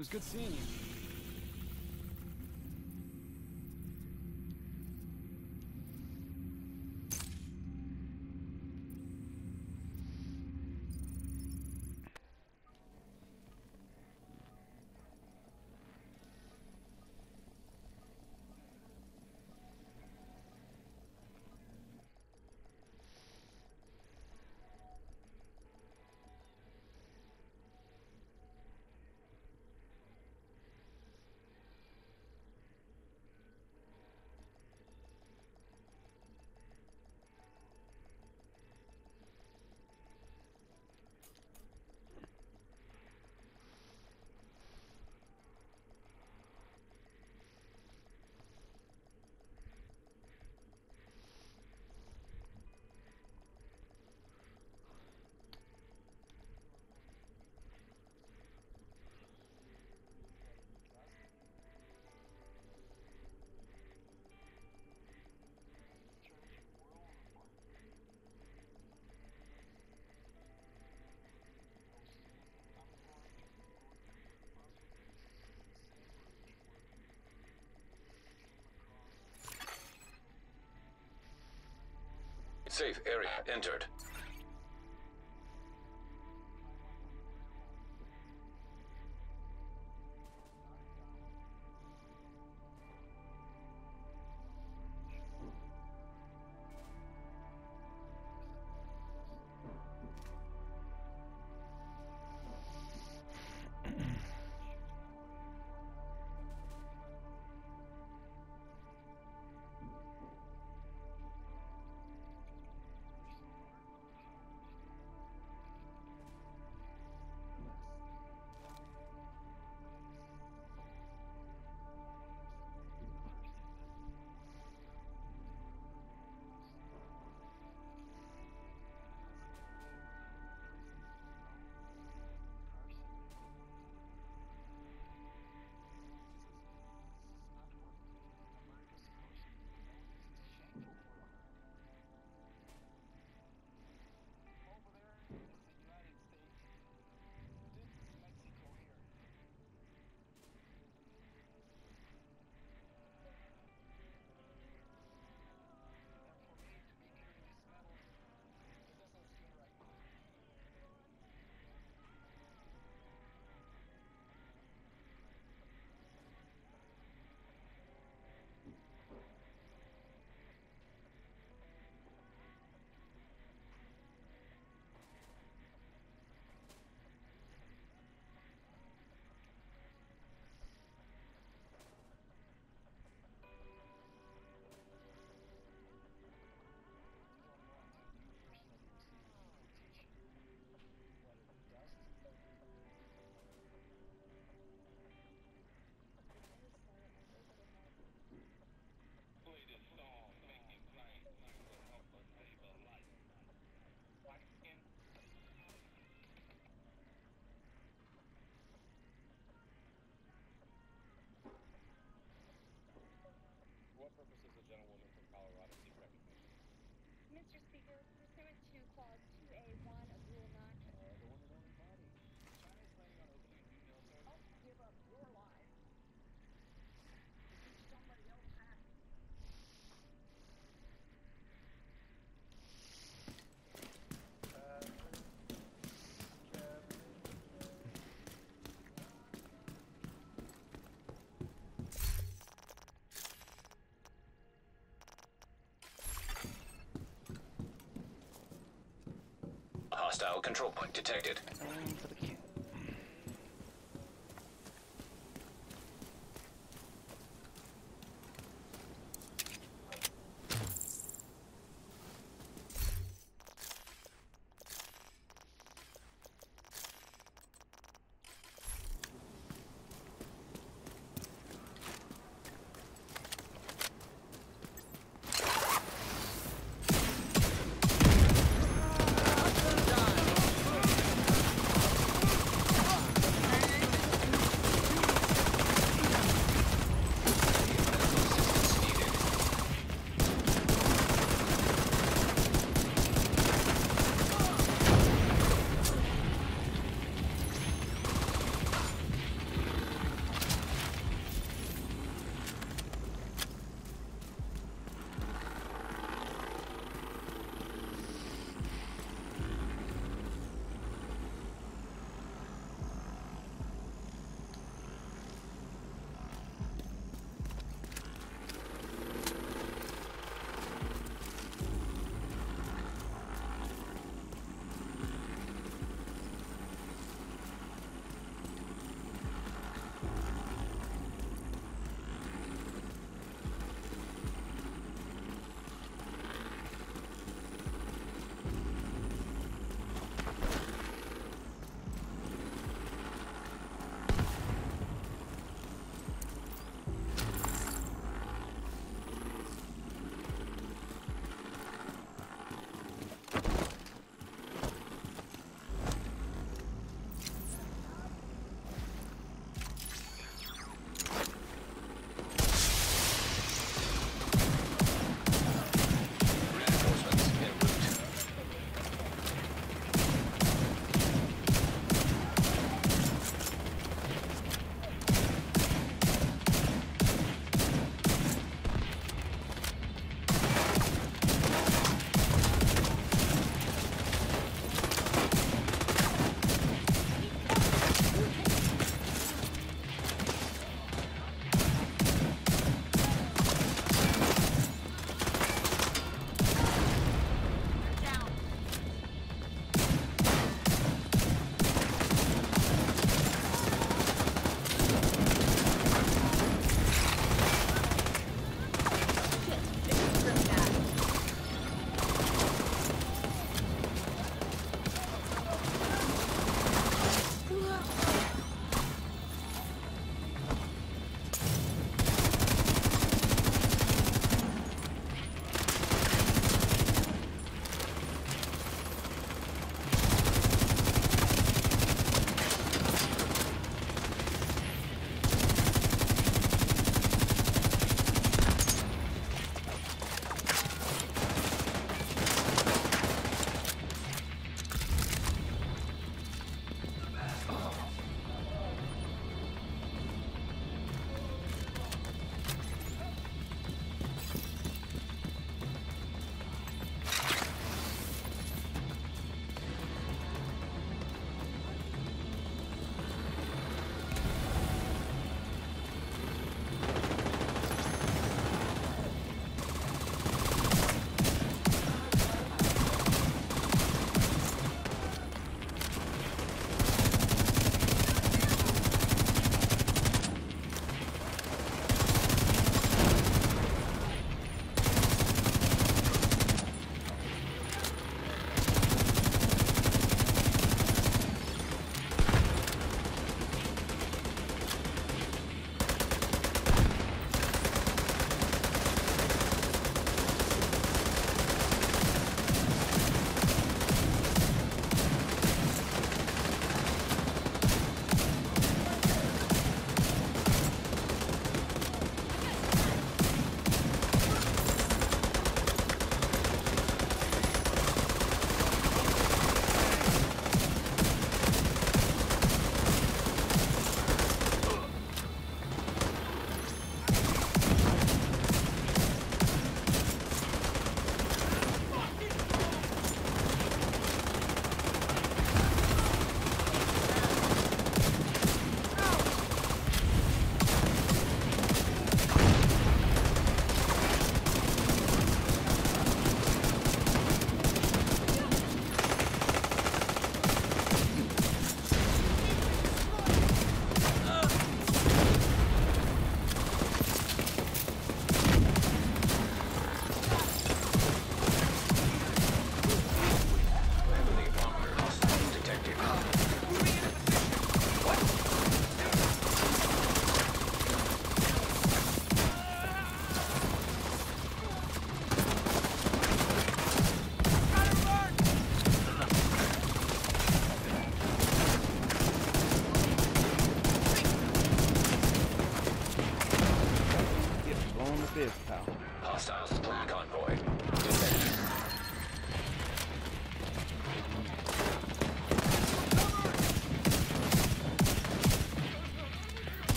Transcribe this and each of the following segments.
It was good seeing you. Safe area entered. Hostile control point detected.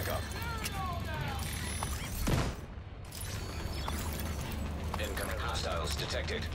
Backup. Incoming hostiles detected.